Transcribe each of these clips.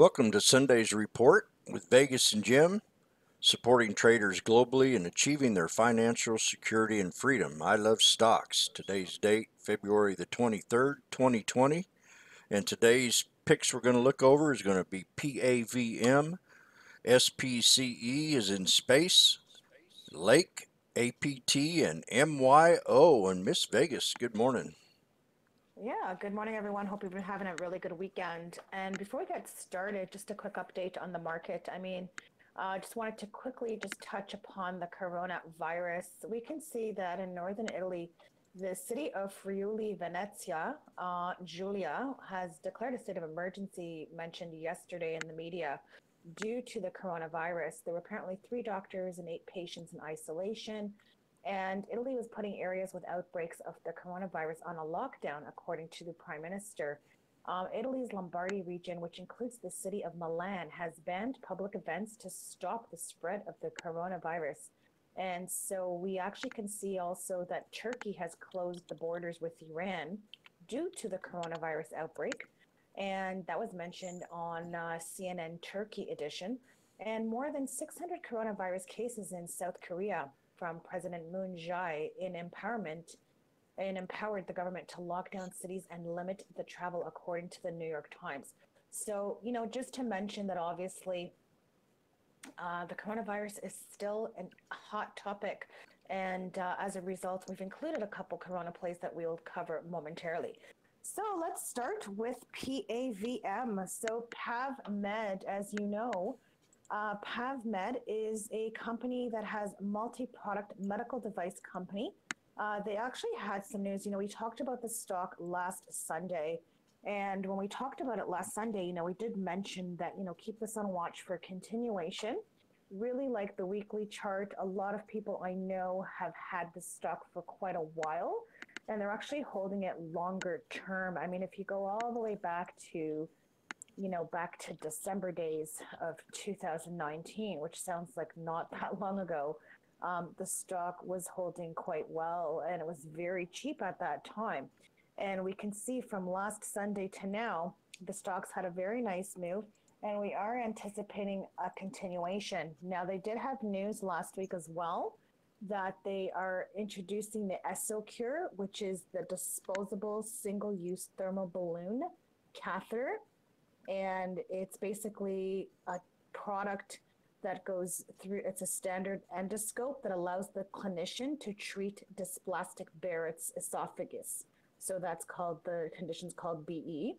Welcome to Sunday's Report with Vegas and Jim, supporting traders globally and achieving their financial security and freedom. I love stocks. Today's date, February the 23rd, 2020. And today's picks we're going to look over is going to be PAVM, SPCE is in space, Lake, APT, and MYO. And Miss Vegas, good morning. Yeah, good morning, everyone. Hope you've been having a really good weekend. And before we get started, just a quick update on the market. I mean, I uh, just wanted to quickly just touch upon the coronavirus. We can see that in northern Italy, the city of Friuli Venezia, uh, Giulia, has declared a state of emergency mentioned yesterday in the media due to the coronavirus. There were apparently three doctors and eight patients in isolation. And Italy was putting areas with outbreaks of the coronavirus on a lockdown, according to the prime minister. Um, Italy's Lombardy region, which includes the city of Milan, has banned public events to stop the spread of the coronavirus. And so we actually can see also that Turkey has closed the borders with Iran due to the coronavirus outbreak. And that was mentioned on uh, CNN Turkey edition. And more than 600 coronavirus cases in South Korea from President Moon Jae in empowerment and empowered the government to lock down cities and limit the travel, according to the New York Times. So, you know, just to mention that obviously uh, the coronavirus is still a hot topic. And uh, as a result, we've included a couple corona plays that we'll cover momentarily. So let's start with PAVM. So PAVmed, as you know, uh, PAVmed is a company that has multi-product medical device company. Uh, they actually had some news. You know, we talked about the stock last Sunday, and when we talked about it last Sunday, you know, we did mention that you know keep this on watch for continuation. Really like the weekly chart. A lot of people I know have had the stock for quite a while, and they're actually holding it longer term. I mean, if you go all the way back to you know, back to December days of 2019, which sounds like not that long ago, um, the stock was holding quite well and it was very cheap at that time. And we can see from last Sunday to now, the stocks had a very nice move and we are anticipating a continuation. Now, they did have news last week as well that they are introducing the EsoCure, which is the disposable single use thermal balloon catheter and it's basically a product that goes through it's a standard endoscope that allows the clinician to treat dysplastic Barrett's esophagus. So that's called the condition's called BE.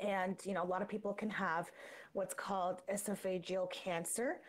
And you know, a lot of people can have what's called esophageal cancer.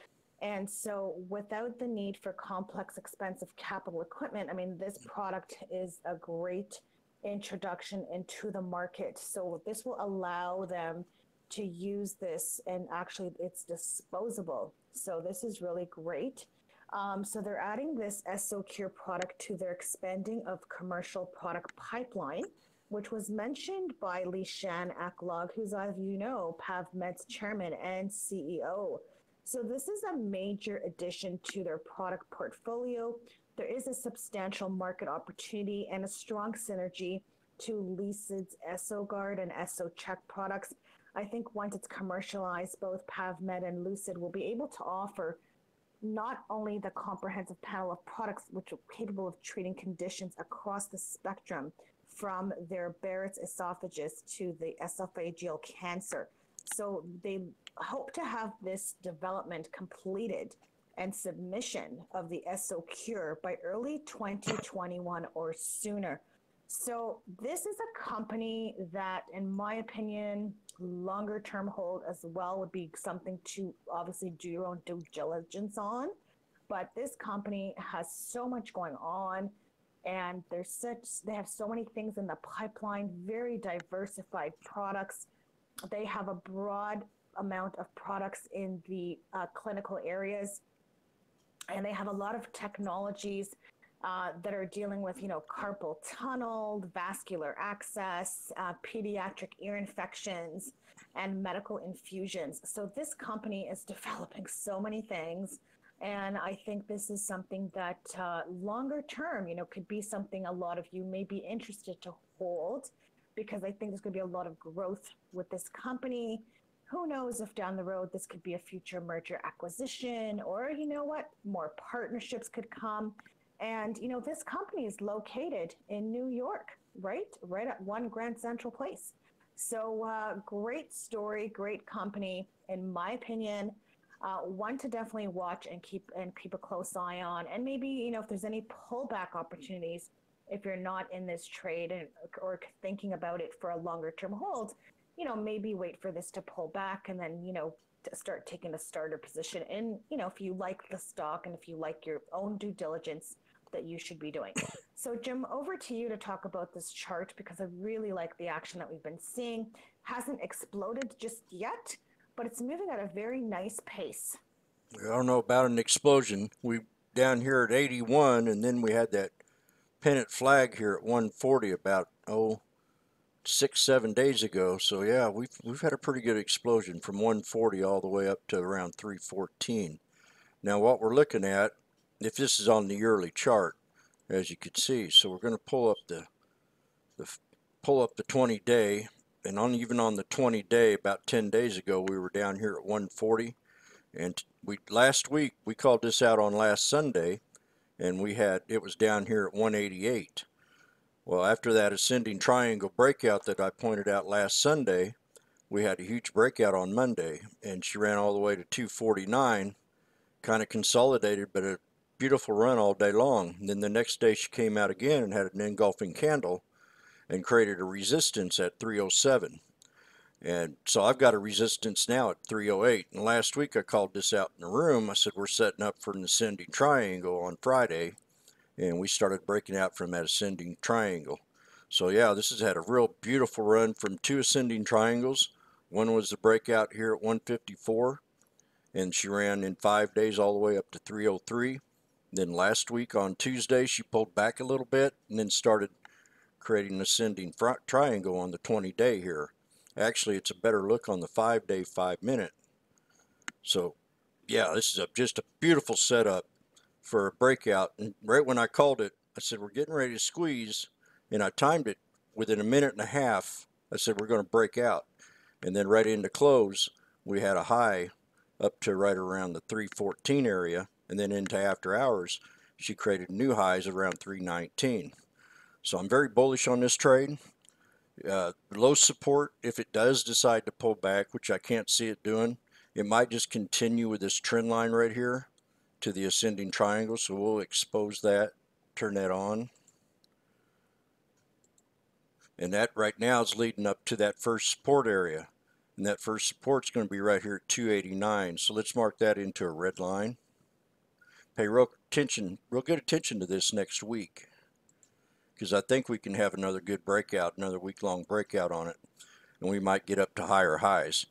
And so without the need for complex expensive capital equipment, I mean this product is a great introduction into the market. So this will allow them to use this and actually it's disposable. So this is really great. Um, so they're adding this EsoCure product to their expanding of commercial product pipeline, which was mentioned by Lishan Aklog, who's, as you know, PAVMed's chairman and CEO. So this is a major addition to their product portfolio there is a substantial market opportunity and a strong synergy to Lucid's EsoGuard and EsoCheck products. I think once it's commercialized, both PAVmed and Lucid will be able to offer not only the comprehensive panel of products which are capable of treating conditions across the spectrum from their Barrett's esophagus to the esophageal cancer. So they hope to have this development completed and submission of the EsoCure by early 2021 or sooner. So this is a company that, in my opinion, longer term hold as well would be something to obviously do your own due diligence on. But this company has so much going on and there's such they have so many things in the pipeline, very diversified products. They have a broad amount of products in the uh, clinical areas and they have a lot of technologies uh, that are dealing with, you know, carpal tunnel, vascular access, uh, pediatric ear infections, and medical infusions. So this company is developing so many things. And I think this is something that uh, longer term, you know, could be something a lot of you may be interested to hold because I think there's going to be a lot of growth with this company who knows if down the road this could be a future merger acquisition or you know what more partnerships could come. And you know this company is located in new york right right at one grand central place. So uh, great story great company in my opinion. Uh, one to definitely watch and keep and keep a close eye on. And maybe you know if there's any pullback opportunities if you're not in this trade and, or thinking about it for a longer term hold you know, maybe wait for this to pull back and then, you know, start taking a starter position. And, you know, if you like the stock and if you like your own due diligence that you should be doing. So, Jim, over to you to talk about this chart because I really like the action that we've been seeing. Hasn't exploded just yet, but it's moving at a very nice pace. I don't know about an explosion. We down here at 81, and then we had that pennant flag here at 140 about oh six, seven days ago. So yeah, we've we've had a pretty good explosion from 140 all the way up to around 314. Now what we're looking at, if this is on the yearly chart, as you can see, so we're going to pull up the the pull up the 20 day, and on even on the 20 day, about 10 days ago, we were down here at 140, and we last week we called this out on last Sunday, and we had it was down here at 188. Well, after that ascending triangle breakout that I pointed out last Sunday, we had a huge breakout on Monday, and she ran all the way to 249, kind of consolidated, but a beautiful run all day long. And then the next day she came out again and had an engulfing candle and created a resistance at 307. And so I've got a resistance now at 308. And last week I called this out in the room. I said, we're setting up for an ascending triangle on Friday and we started breaking out from that ascending triangle. So yeah, this has had a real beautiful run from two ascending triangles. One was the breakout here at 154, and she ran in five days all the way up to 303. Then last week on Tuesday, she pulled back a little bit and then started creating an ascending triangle on the 20 day here. Actually, it's a better look on the five day, five minute. So yeah, this is a, just a beautiful setup for a breakout. And right when I called it, I said, we're getting ready to squeeze. And I timed it within a minute and a half. I said, we're going to break out. And then right into close, we had a high up to right around the 314 area. And then into after hours, she created new highs around 319. So I'm very bullish on this trade. Uh, low support, if it does decide to pull back, which I can't see it doing, it might just continue with this trend line right here to the ascending triangle so we'll expose that turn that on. And that right now is leading up to that first support area. And that first support is going to be right here at 289 so let's mark that into a red line. Pay real attention real good attention to this next week. Because I think we can have another good breakout another week-long breakout on it. And we might get up to higher highs.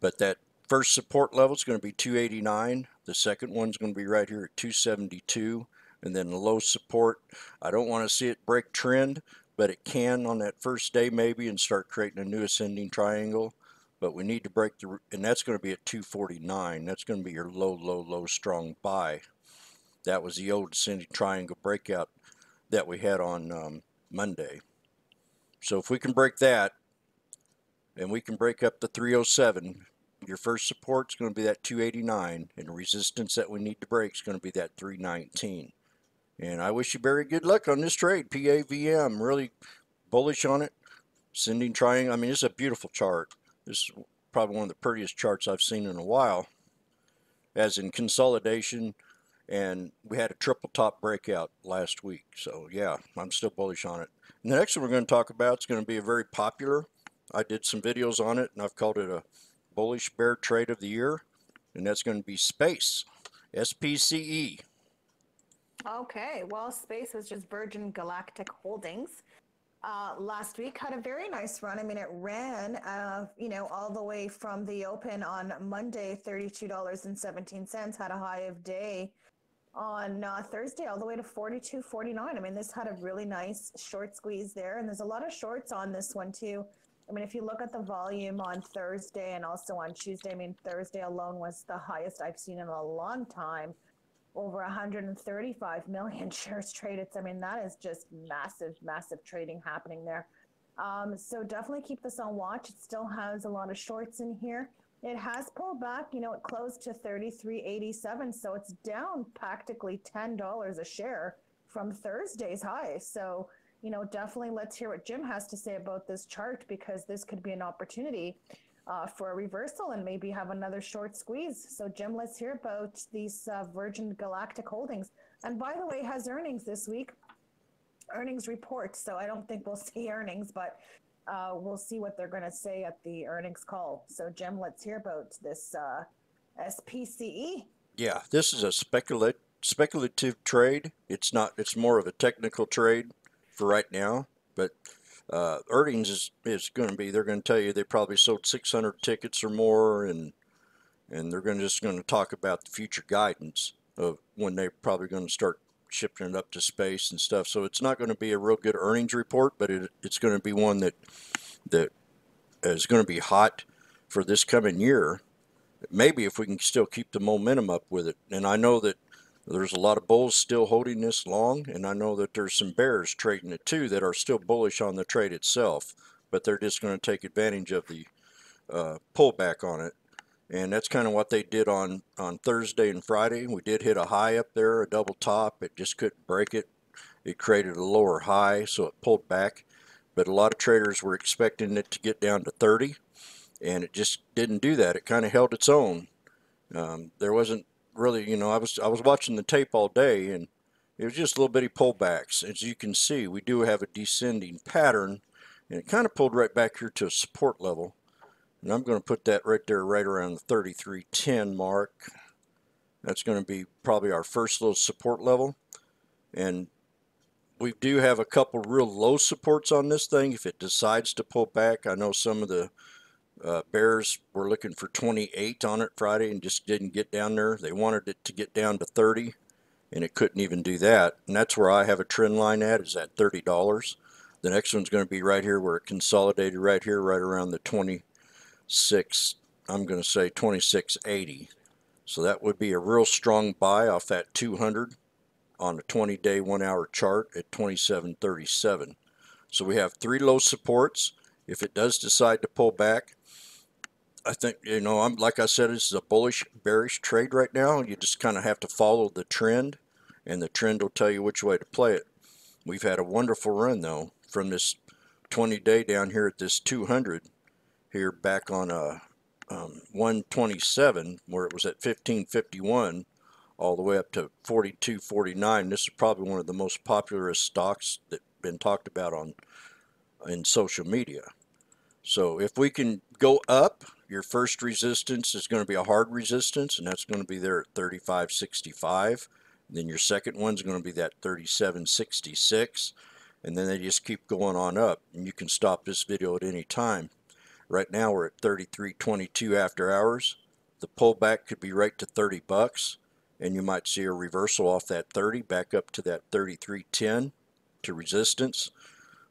But that first support level is going to be 289 the second one's going to be right here at 272 and then the low support. I don't want to see it break trend, but it can on that first day maybe and start creating a new ascending triangle. But we need to break the, and that's going to be at 249. That's going to be your low, low, low, strong buy. That was the old ascending triangle breakout that we had on um, Monday. So if we can break that, and we can break up the 307, your first support is going to be that 289 and resistance that we need to break is going to be that 319 and I wish you very good luck on this trade PAVM really bullish on it. Sending triangle I mean it's a beautiful chart. This is probably one of the prettiest charts I've seen in a while. As in consolidation and we had a triple top breakout last week so yeah I'm still bullish on it. And the next one we're going to talk about is going to be a very popular. I did some videos on it and I've called it a bullish bear trade of the year, and that's going to be Space, SPCE. Okay, well, Space is just Virgin Galactic Holdings. Uh, last week had a very nice run. I mean, it ran, uh, you know, all the way from the open on Monday, $32.17, had a high of day on uh, Thursday all the way to 42.49. I mean, this had a really nice short squeeze there, and there's a lot of shorts on this one too. I mean, if you look at the volume on Thursday and also on Tuesday, I mean, Thursday alone was the highest I've seen in a long time. Over 135 million shares traded. So, I mean, that is just massive, massive trading happening there. Um, so definitely keep this on watch. It still has a lot of shorts in here. It has pulled back. You know, it closed to 33.87, so it's down practically $10 a share from Thursday's high. So, you know, definitely let's hear what Jim has to say about this chart because this could be an opportunity uh, for a reversal and maybe have another short squeeze. So, Jim, let's hear about these uh, Virgin Galactic Holdings. And by the way, has earnings this week. Earnings report. So I don't think we'll see earnings, but uh, we'll see what they're going to say at the earnings call. So, Jim, let's hear about this uh, SPCE. Yeah, this is a specula- speculative trade. It's not. It's more of a technical trade for right now. But uh, earnings is, is going to be. They're going to tell you they probably sold 600 tickets or more, and and they're going to just going to talk about the future guidance of when they're probably going to start shipping it up to space and stuff. So it's not going to be a real good earnings report, but it, it's going to be one that that is going to be hot for this coming year. Maybe if we can still keep the momentum up with it. And I know that there's a lot of bulls still holding this long, and I know that there's some bears trading it too that are still bullish on the trade itself, but they're just going to take advantage of the uh, pullback on it and that's kind of what they did on on Thursday and Friday. We did hit a high up there, a double top. It just couldn't break it. It created a lower high, so it pulled back. But a lot of traders were expecting it to get down to 30, and it just didn't do that. It kind of held its own. Um, there wasn't really, you know, I was I was watching the tape all day, and it was just little bitty pullbacks. As you can see, we do have a descending pattern, and it kind of pulled right back here to a support level. And I'm going to put that right there, right around the 3310 mark. That's going to be probably our first little support level. And we do have a couple real low supports on this thing if it decides to pull back. I know some of the uh, bears were looking for 28 on it Friday and just didn't get down there. They wanted it to get down to 30 and it couldn't even do that. And that's where I have a trend line at is at $30. The next one's going to be right here where it consolidated right here, right around the 20 six, I'm going to say 2680. So that would be a real strong buy off that 200 on a 20 day, one hour chart at 2737. So we have three low supports. If it does decide to pull back, I think, you know, I'm like I said, this is a bullish, bearish trade right now. You just kind of have to follow the trend, and the trend will tell you which way to play it. We've had a wonderful run, though, from this 20 day down here at this 200 here back on a um, 127 where it was at 1551 all the way up to 42.49. This is probably one of the most popular stocks that been talked about on in social media. So if we can go up, your first resistance is going to be a hard resistance, and that's going to be there at 35.65. Then your second one's going to be that 37.66, and then they just keep going on up. And you can stop this video at any time. Right now we're at 33.22 after hours. The pullback could be right to 30 bucks and you might see a reversal off that 30 back up to that 33.10 to resistance.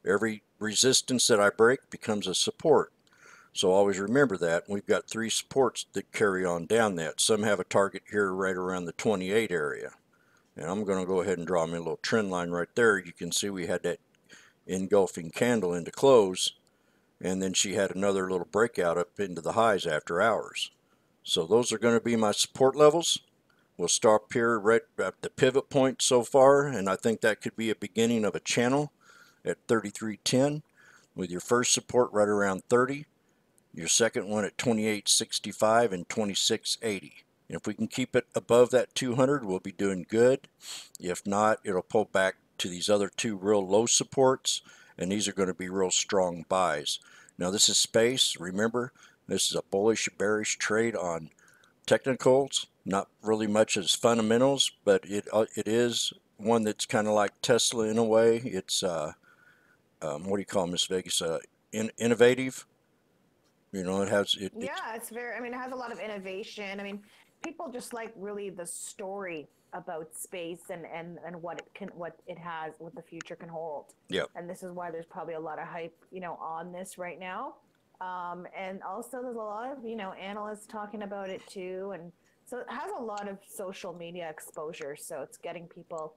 Every resistance that I break becomes a support. So always remember that. We've got three supports that carry on down that. Some have a target here right around the 28 area. And I'm going to go ahead and draw me a little trend line right there. You can see we had that engulfing candle into close and then she had another little breakout up into the highs after hours. So those are going to be my support levels. We'll stop here right at the pivot point so far, and I think that could be a beginning of a channel at 3310 with your first support right around 30, your second one at 2865 and 2680. And if we can keep it above that 200, we'll be doing good. If not, it'll pull back to these other two real low supports and these are going to be real strong buys. Now this is space. Remember, this is a bullish bearish trade on technicals. Not really much as fundamentals, but it uh, it is one that's kind of like Tesla in a way. It's uh, um, what do you call Miss Vegas? Uh, in, innovative. You know, it has. It, yeah, it's very. I mean, it has a lot of innovation. I mean, people just like really the story about space and, and, and what it can what it has what the future can hold. Yeah. And this is why there's probably a lot of hype, you know, on this right now. Um, and also there's a lot of, you know, analysts talking about it too. And so it has a lot of social media exposure. So it's getting people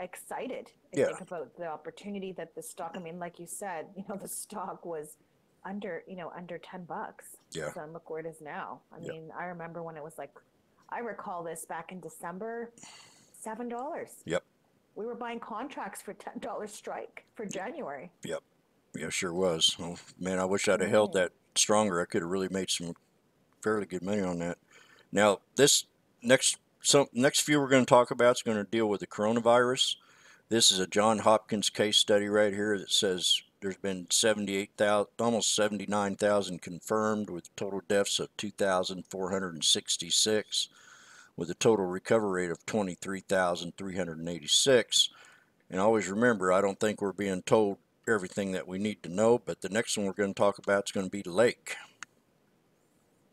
excited. I yeah. think about the opportunity that the stock, I mean, like you said, you know, the stock was under you know under 10 bucks Yeah. so and look where it is now i Yep. mean i remember when it was like i recall this back in december seven dollars Yep. we were buying contracts for ten dollars strike for january Yep. Yeah, sure was. Oh, man, I wish I'd have held that stronger. I could have really made some fairly good money on that. Now, this next some next few we're going to talk about is going to deal with the coronavirus. This is a John Hopkins case study right here that says there's been 78,000, almost 79,000 confirmed with total deaths of 2,466 with a total recovery rate of 23,386. And always remember, I don't think we're being told everything that we need to know, but the next one we're going to talk about is going to be Lake.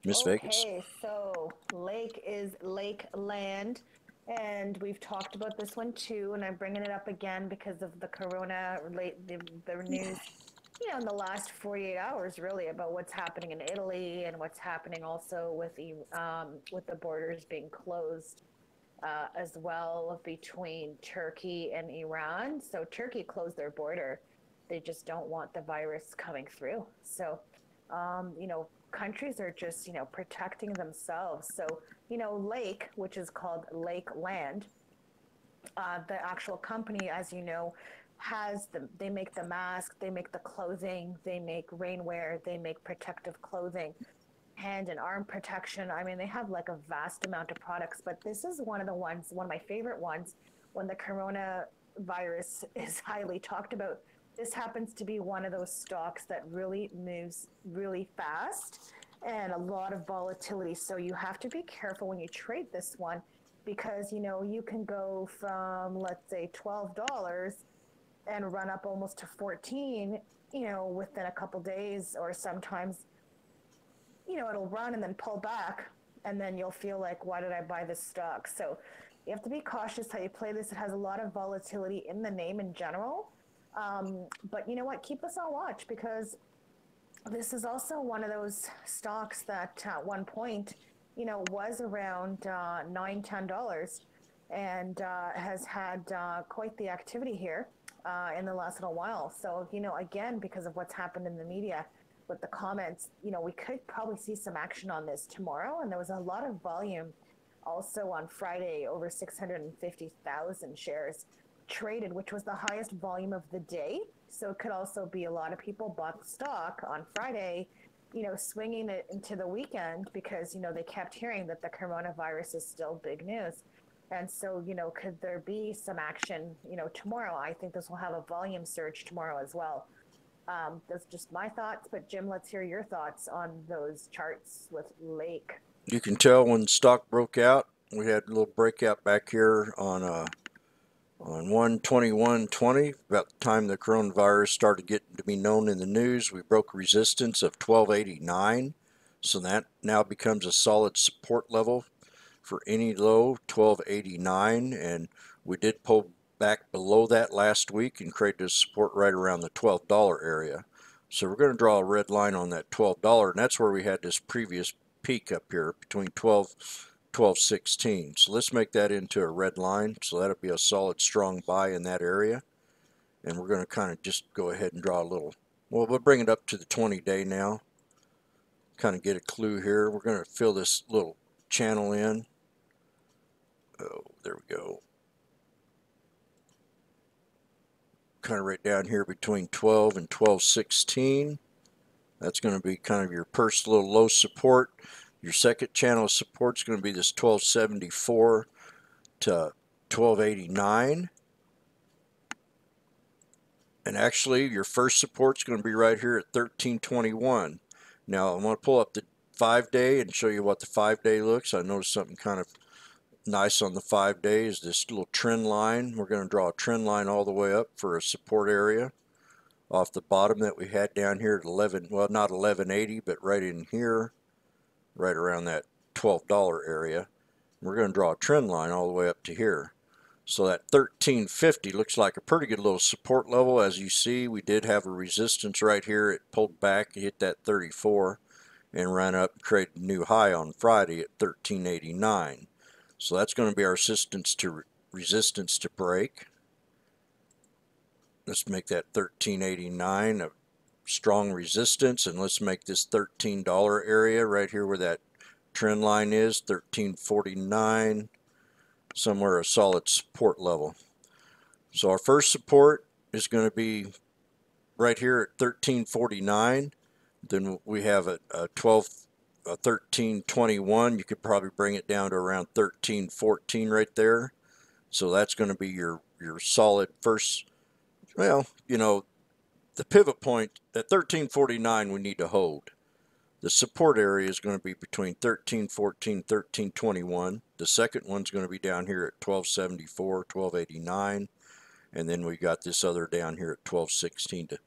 Miss Vegas. Okay, so Lake is Lakeland, and we've talked about this one too, and I'm bringing it up again because of the corona the, the news, you know, in the last 48 hours, really, about what's happening in Italy and what's happening also with the um, with the borders being closed. Uh, as well between Turkey and Iran. So Turkey closed their border. They just don't want the virus coming through. So, um, you know, countries are just, you know, protecting themselves. So, you know, Lake, which is called Lakeland, uh, the actual company, as you know, has the, they make the mask, they make the clothing, they make rainwear, they make protective clothing, hand and arm protection. I mean, they have like a vast amount of products, but this is one of the ones, one of my favorite ones when the coronavirus is highly talked about. This happens to be one of those stocks that really moves really fast and a lot of volatility. So you have to be careful when you trade this one because you know you can go from let's say $12 and run up almost to 14 you know within a couple days or sometimes you know it'll run and then pull back and then you'll feel like why did i buy this stock? So you have to be cautious how you play this. It has a lot of volatility in the name in general um, but you know what? Keep us on watch because this is also one of those stocks that at one point you know was around uh, nine ten dollars and uh, has had uh, quite the activity here uh, in the last little while. So you know again because of what's happened in the media with the comments you know we could probably see some action on this tomorrow. And there was a lot of volume also on friday over 650000 shares traded which was the highest volume of the day. So it could also be a lot of people bought stock on friday you know swinging it into the weekend because you know they kept hearing that the coronavirus is still big news. And so you know could there be some action you know tomorrow? I think this will have a volume surge tomorrow as well. Um, that's just my thoughts but jim let's hear your thoughts on those charts with lake. You can tell when stock broke out. We had a little breakout back here on uh, on 121.20. About the time the coronavirus started getting to be known in the news, we broke resistance of 1289. So that now becomes a solid support level for any low 1289 and we did pull back below that last week and created a support right around the $12 area. So we're going to draw a red line on that $12 and that's where we had this previous peak up here between 12 1216 so let's make that into a red line. So that'll be a solid strong buy in that area. And we're going to kind of just go ahead and draw a little well we'll bring it up to the 20 day now. Kind of get a clue here. We're going to fill this little channel in. Oh there we go. Kind of right down here between 12 and 1216 that's going to be kind of your first little low support. Your second channel of support is going to be this 1274 to 1289. And actually, your first support is going to be right here at 1321. Now, I'm going to pull up the five day and show you what the five day looks. I noticed something kind of nice on the five day is this little trend line. We're going to draw a trend line all the way up for a support area off the bottom that we had down here at 11 well not 1180 but right in here right around that $12 area. We're going to draw a trend line all the way up to here. So that 1350 looks like a pretty good little support level. As you see we did have a resistance right here. It pulled back hit that 34 and ran up and created a new high on Friday at 1389 so that's going to be our resistance to resistance to break. Let's make that 1389 a strong resistance and let's make this $13 area right here where that trend line is 1349 somewhere a solid support level. So our first support is going to be right here at 1349 then we have a, a 12 a 1321 you could probably bring it down to around 1314 right there. So that's going to be your your solid first well you know the pivot point at 1349 we need to hold. The support area is going to be between 1314 1321. The second one's going to be down here at 1274 1289 and then we got this other down here at 1216 to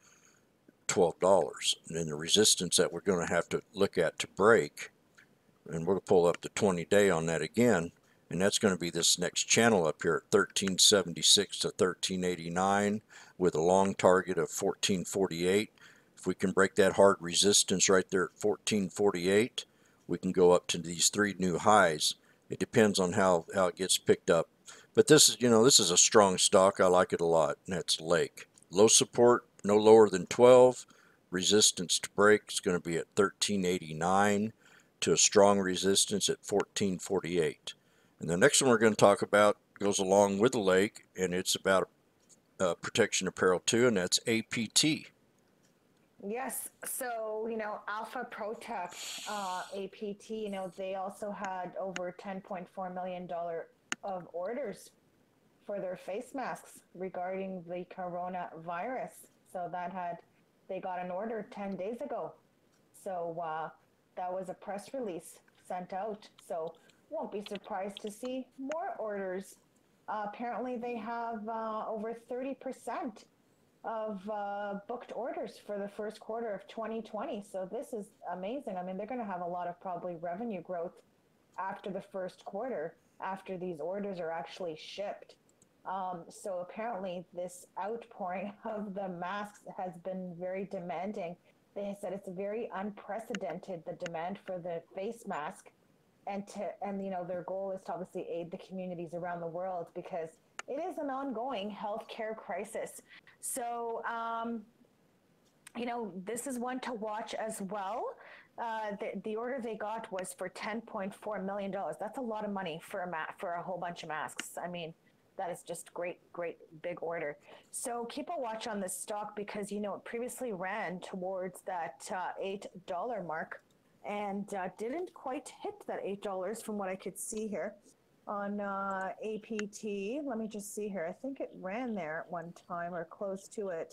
$12. And then the resistance that we're going to have to look at to break and we're going to pull up the 20 day on that again and that's going to be this next channel up here at 1376 to 1389 with a long target of 1448 if we can break that hard resistance right there at 1448 we can go up to these three new highs. It depends on how how it gets picked up. But this is you know this is a strong stock. I like it a lot and that's Lake. Low support no lower than 12 resistance to break is going to be at 1389 to a strong resistance at 1448 and the next one we're going to talk about goes along with the lake, and it's about uh, protection apparel too, and that's APT. Yes. So, you know, Alpha Pro Tech, uh, APT, you know, they also had over $10.4 million of orders for their face masks regarding the coronavirus. So that had, they got an order 10 days ago. So uh, that was a press release sent out. So won't be surprised to see more orders. Uh, apparently, they have uh, over 30% of uh, booked orders for the first quarter of 2020. So this is amazing. I mean, they're going to have a lot of probably revenue growth after the first quarter, after these orders are actually shipped. Um, so apparently, this outpouring of the masks has been very demanding. They said it's very unprecedented, the demand for the face mask and to and you know their goal is to obviously aid the communities around the world because it is an ongoing healthcare crisis. So um, you know this is one to watch as well. Uh, the, the order they got was for $10.4 million. That's a lot of money for a ma- for a whole bunch of masks. I mean, that is just great, great big order. So keep a watch on this stock because you know it previously ran towards that uh, eight dollar mark and uh, didn't quite hit that $8 from what I could see here on uh, APT. Let me just see here. I think it ran there at one time or close to it.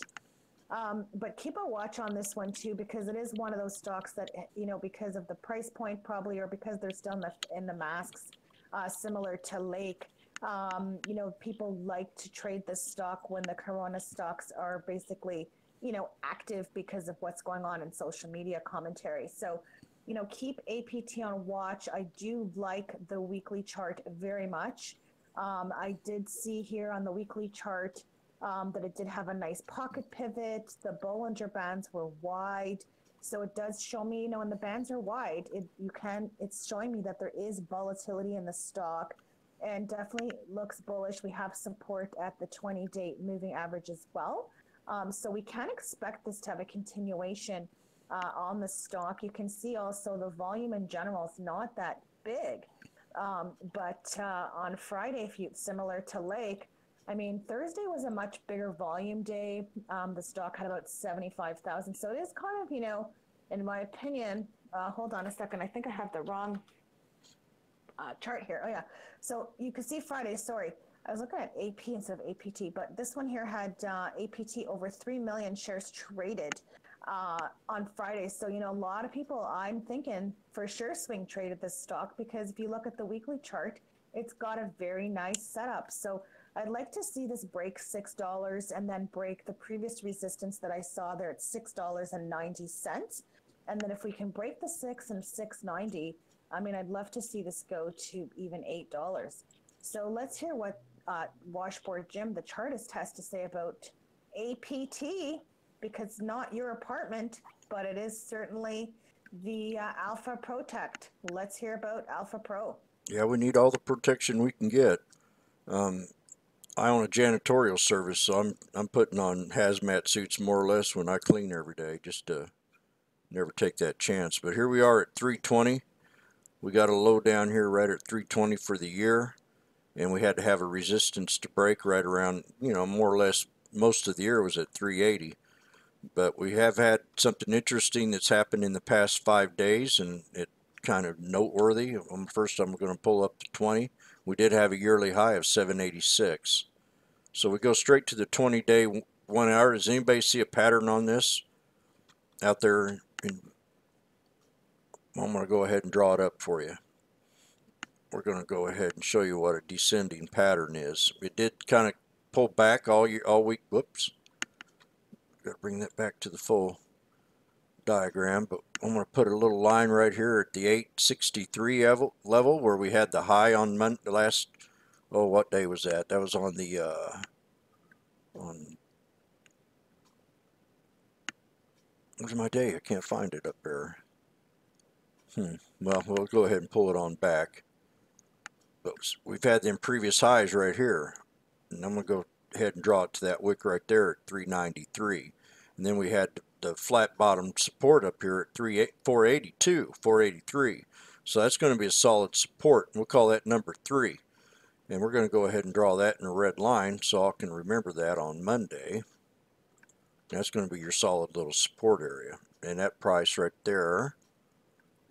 Um, but keep a watch on this one too, because it is one of those stocks that, you know, because of the price point probably, or because they're still in the, in the masks, uh, similar to Lake. Um, you know, people like to trade this stock when the Corona stocks are basically, you know, active because of what's going on in social media commentary. So you know, keep APT on watch. I do like the weekly chart very much. Um, I did see here on the weekly chart um, that it did have a nice pocket pivot. The Bollinger Bands were wide. So it does show me, you know, when the bands are wide, it, you can, it's showing me that there is volatility in the stock and definitely looks bullish. We have support at the 20 day moving average as well. Um, so we can expect this to have a continuation uh, on the stock. You can see also the volume in general is not that big. Um, but uh, on Friday, if you similar to Lake, I mean Thursday was a much bigger volume day. Um, the stock had about seventy five thousand, so it is kind of you know, in my opinion. Uh, hold on a second, I think I have the wrong uh, chart here. Oh yeah, so you can see Friday. Sorry, I was looking at AP instead of APT, but this one here had uh, APT over 3 million shares traded uh, on Friday. So, you know, a lot of people, I'm thinking for sure swing traded this stock because if you look at the weekly chart, it's got a very nice setup. So, I'd like to see this break $6 and then break the previous resistance that I saw there at $6.90. And then if we can break the 6 and 690, I mean, I'd love to see this go to even $8. So let's hear what uh, Washboard Jim, the chartist, has to say about APT because not your apartment, but it is certainly the uh, Alpha Pro Tech. Let's hear about Alpha Pro. Yeah, we need all the protection we can get. Um, I own a janitorial service, so I'm I'm putting on hazmat suits more or less when I clean every day, just to never take that chance. But here we are at 320. We got a low down here right at 320 for the year, and we had to have a resistance to break right around, you know, more or less most of the year was at 380. But we have had something interesting that's happened in the past five days, and it kind of noteworthy. Um, first, I'm going to pull up to 20. We did have a yearly high of 786. So we go straight to the 20 day one hour. Does anybody see a pattern on this out there? In, I'm going to go ahead and draw it up for you. We're going to go ahead and show you what a descending pattern is. It did kind of pull back all year, all week. Whoops. Got to bring that back to the full diagram, but I'm going to put a little line right here at the 863 level, where we had the high on Monday, last, oh, what day was that? That was on the, uh, on, where's my day? I can't find it up there. Hmm. Well, we'll go ahead and pull it on back. But we've had them previous highs right here. And I'm going to go ahead and draw it to that wick right there at 393. And then we had the flat bottom support up here at 3, 482, 483. So that's going to be a solid support. We'll call that number 3. And we're going to go ahead and draw that in a red line so I can remember that on Monday. That's going to be your solid little support area. And that price right there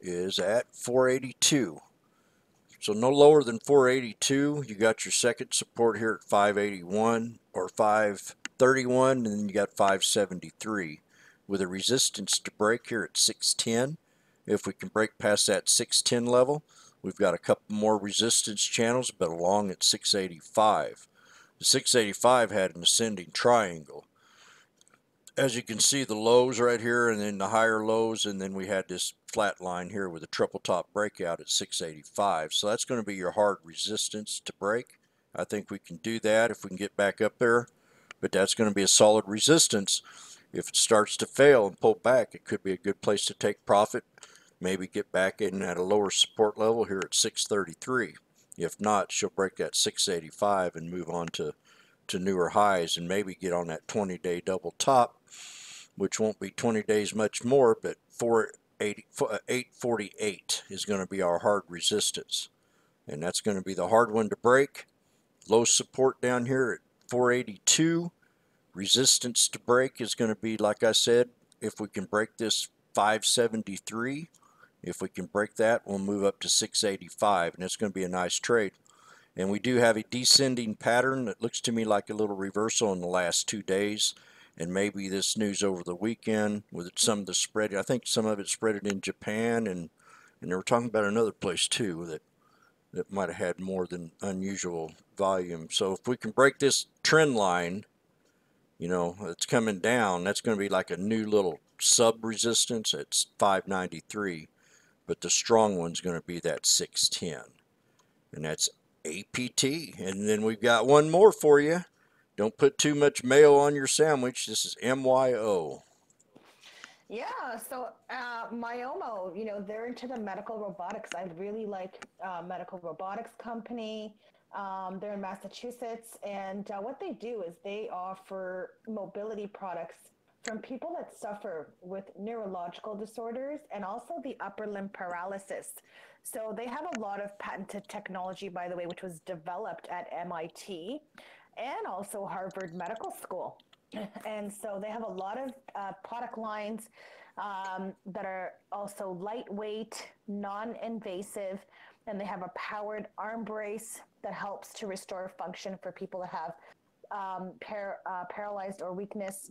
is at 482. So no lower than 482. You got your second support here at 581 or 531 and then you got 573 with a resistance to break here at 610. If we can break past that 610 level, we've got a couple more resistance channels, but along at 685. The 685 had an ascending triangle. As you can see, the lows right here, and then the higher lows, and then we had this flat line here with a triple top breakout at 685. So that's going to be your hard resistance to break. I think we can do that if we can get back up there, but that's going to be a solid resistance. If it starts to fail and pull back, it could be a good place to take profit. Maybe get back in at a lower support level here at 633. If not, she'll break that 685 and move on to, to newer highs and maybe get on that 20-day double top, which won't be 20 days much more, but 848 uh, is going to be our hard resistance. And that's going to be the hard one to break. Low support down here at 482 Resistance to break is going to be, like I said, if we can break this 573, if we can break that, we'll move up to 685, and it's going to be a nice trade. And we do have a descending pattern that looks to me like a little reversal in the last two days. And maybe this news over the weekend with some of the spread. I think some of it spread in Japan, and, and they were talking about another place too that that might have had more than unusual volume. So if we can break this trend line, you know, it's coming down. That's going to be like a new little sub resistance. It's 593, but the strong one's going to be that 610, and that's APT. And then we've got one more for you. Don't put too much mayo on your sandwich. This is MYO. Yeah, so uh, Myomo, you know, they're into the medical robotics. I really like uh, medical robotics company. Um, they're in Massachusetts, and uh, what they do is they offer mobility products from people that suffer with neurological disorders and also the upper limb paralysis. So they have a lot of patented technology, by the way, which was developed at MIT and also Harvard Medical School. And so they have a lot of uh, product lines um, that are also lightweight, non invasive, and they have a powered arm brace that helps to restore function for people that have um, par- uh, paralyzed or weakness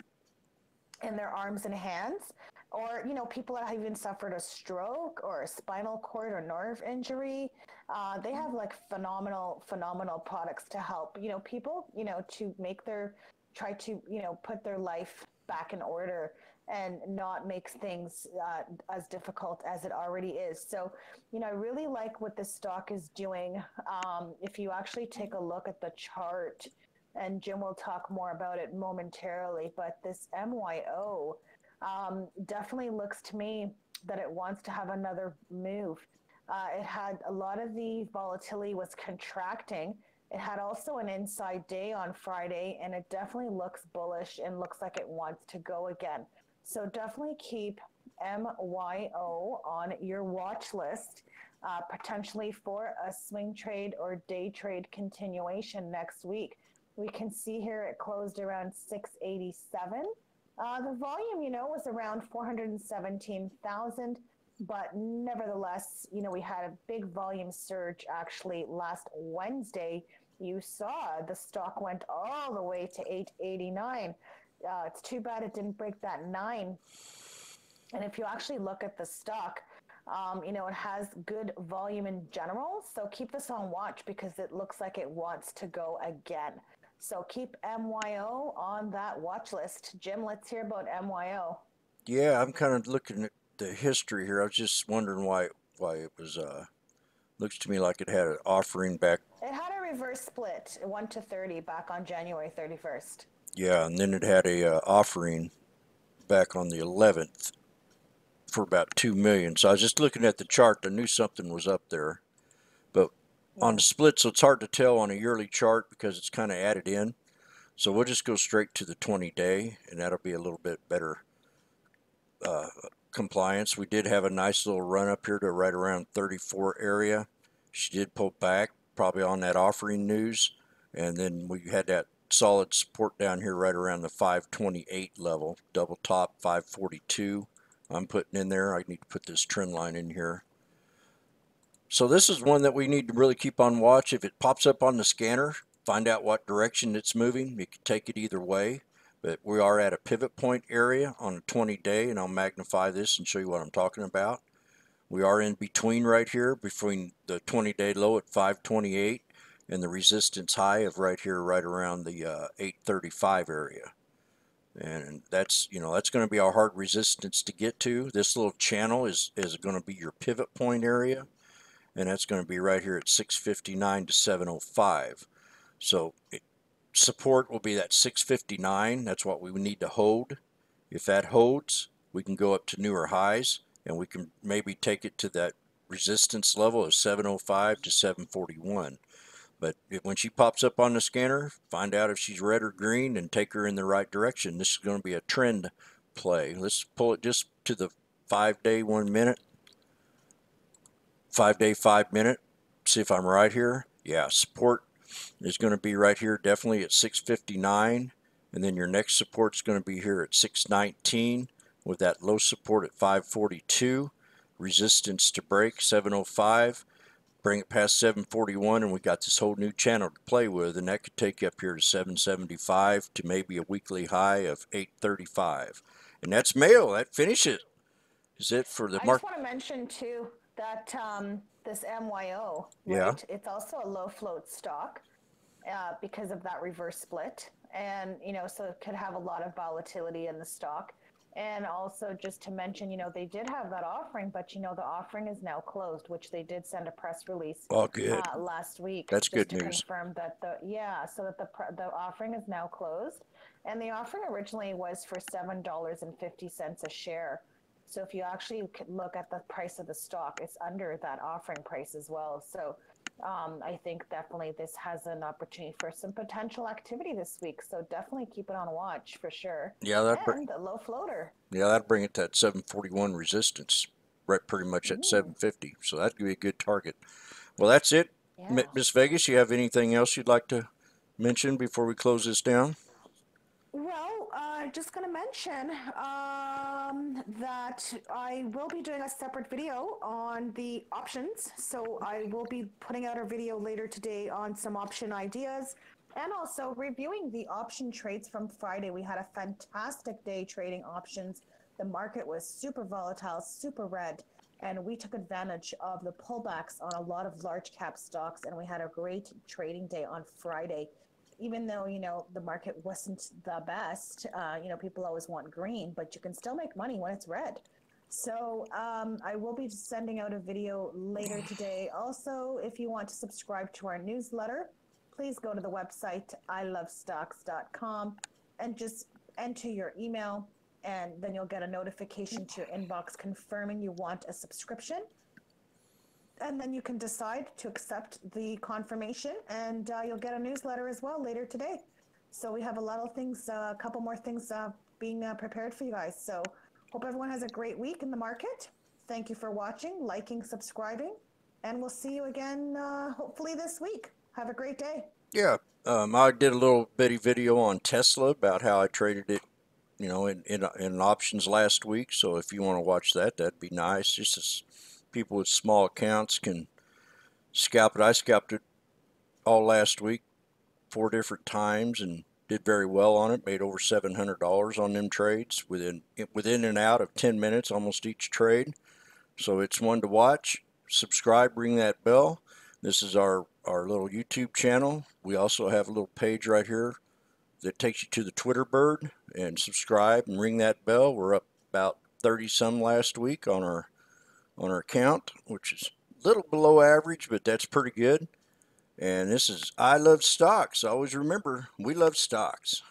in their arms and hands or you know people that have even suffered a stroke or a spinal cord or nerve injury uh, they have like phenomenal phenomenal products to help you know people you know to make their try to you know put their life back in order and not make things uh, as difficult as it already is. So, you know, I really like what this stock is doing. Um, if you actually take a look at the chart, and Jim will talk more about it momentarily, but this MYO um, definitely looks to me that it wants to have another move. Uh, it had a lot of the volatility was contracting It had also an inside day on Friday, and it definitely looks bullish and looks like it wants to go again. So definitely keep MYO on your watch list, uh, potentially for a swing trade or day trade continuation next week. We can see here it closed around 687. Uh, the volume, you know, was around 417,000, but nevertheless, you know, we had a big volume surge actually last Wednesday. You saw the stock went all the way to 889. Uh, it's too bad it didn't break that nine. And if you actually look at the stock, um, you know, it has good volume in general. So keep this on watch because it looks like it wants to go again. So keep MYO on that watch list. Jim, let's hear about MYO. Yeah, I'm kind of looking at the history here. I was just wondering why why it was. Uh, looks to me like it had an offering back. It had a reverse split, one to thirty, back on January 31st. Yeah, and then it had a uh, offering back on the 11th for about two million. So I was just looking at the chart. I knew something was up there, but on the split, so it's hard to tell on a yearly chart because it's kind of added in. So we'll just go straight to the 20 day, and that'll be a little bit better uh, compliance. We did have a nice little run up here to right around 34 area. She did pull back, probably on that offering news, and then we had that solid support down here right around the 528 level, double top 542. I'm putting in there. I need to put this trend line in here. So this is one that we need to really keep on watch. If it pops up on the scanner, find out what direction it's moving. You can take it either way, but we are at a pivot point area on a 20 day, and I'll magnify this and show you what I'm talking about. We are in between right here, between the 20 day low at 528 and the resistance high of right here, right around the uh, 835 area. And that's, you know, that's going to be a hard resistance to get to. This little channel is, is going to be your pivot point area and that's going to be right here at 659 to 705. So it, support will be that 659. That's what we need to hold. If that holds, we can go up to newer highs and we can maybe take it to that resistance level of 705 to 741. But when she pops up on the scanner, find out if she's red or green and take her in the right direction. This is going to be a trend play. Let's pull it just to the five day, one minute five day, five minute. See if I'm right here. Yeah, support is going to be right here, definitely at 659. And then your next support is going to be here at 619 with that low support at 542. Resistance to break 705. Bring it past 741 and we got this whole new channel to play with and that could take you up here to 775 to maybe a weekly high of 835. And that's Mayo. That finishes. Is it for the market? I just want to mention too that um, this MYO, Yeah. right? It's also a low float stock uh, because of that reverse split, and you know, so it could have a lot of volatility in the stock. And also, just to mention, you know, they did have that offering, but you know, the offering is now closed, which they did send a press release Oh, good. uh, last week. That's good to news. Confirm that the yeah, so that the the offering is now closed, and the offering originally was for seven dollars and fifty cents a share. So if you actually look at the price of the stock, it's under that offering price as well. So um, I think definitely this has an opportunity for some potential activity this week. So definitely keep it on watch for sure. Yeah, that br- And a low floater. yeah, that'd bring it to that 741 resistance, right pretty much at 750. So that'd be a good target. Well, that's it. M- Yeah. Miss Vegas, you have anything else you'd like to mention before we close this down? Well, uh, just going to mention um, that I will be doing a separate video on the options. So I will be putting out a video later today on some option ideas and also reviewing the option trades from Friday. We had a fantastic day trading options. The market was super volatile, super red, and we took advantage of the pullbacks on a lot of large cap stocks, and we had a great trading day on Friday even though you know the market wasn't the best uh, you know people always want green but you can still make money when it's red. So um, i will be sending out a video later today. Also if you want to subscribe to our newsletter please go to the website iluvstocks.com and just enter your email and then you'll get a notification to your inbox confirming you want a subscription and then you can decide to accept the confirmation, and uh, you'll get a newsletter as well later today. So we have a lot of things, uh, a couple more things uh, being uh, prepared for you guys. So hope everyone has a great week in the market. Thank you for watching, liking, subscribing, and we'll see you again uh, hopefully this week. Have a great day. Yeah, um, I did a little bitty video on Tesla about how I traded it, you know, in, in, in options last week. So if you want to watch that, that'd be nice. Just people with small accounts can scalp it. I scalped it all last week, four different times, and did very well on it. Made over seven hundred dollars on them trades within within and out of ten minutes, almost each trade. So it's one to watch. Subscribe, ring that bell. This is our our little YouTube channel. We also have a little page right here that takes you to the Twitter bird and subscribe and ring that bell. We're up about 30 some last week on our on our account, which is a little below average, but that's pretty good. And this is I Love Stocks. Always remember, we love stocks.